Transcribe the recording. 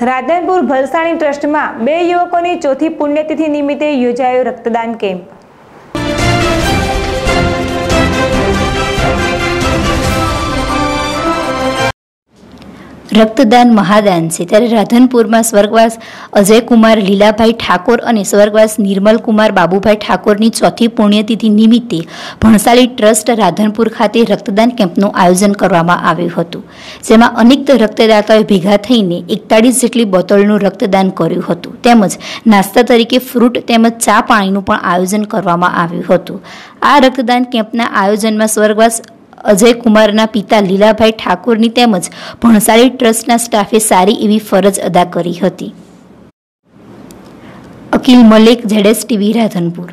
રાધનપુર ભલસાણી ટ્રસ્ટમાં બે યુવકોની ચોથી પુણ્યતિથિ નિમિત્તે યોજાયો રક્તદાન કેમ્પ. રક્તદાન મહાદાન છે. ત્યારે રાધનપુરમાં સ્વર્ગવાસ અજયકુમાર લીલાભાઈ ઠાકોર અને સ્વર્ગવાસ નિર્મલકુમાર બાબુભાઈ ઠાકોરની ચોથી પુણ્યતિથિ નિમિત્તે ભણસાલી ટ્રસ્ટ રાધનપુર ખાતે રક્તદાન કેમ્પનું આયોજન કરવામાં આવ્યું હતું. જેમાં અનેક રક્તદાતાઓએ ભેગા થઈને એકતાળીસ જેટલી બોટલનું રક્તદાન કર્યું હતું. તેમજ નાસ્તા તરીકે ફ્રૂટ તેમજ ચા પાણીનું પણ આયોજન કરવામાં આવ્યું હતું. આ રક્તદાન કેમ્પના આયોજનમાં સ્વર્ગવાસ અજય કુમારના પિતા લીલાભાઈ ઠાકોરની તેમજ ભણસાલી ટ્રસ્ટના સ્ટાફે સારી એવી ફરજ અદા કરી હતી. અકિલ મલિક જેડેસ ટીવી, રાધનપુર.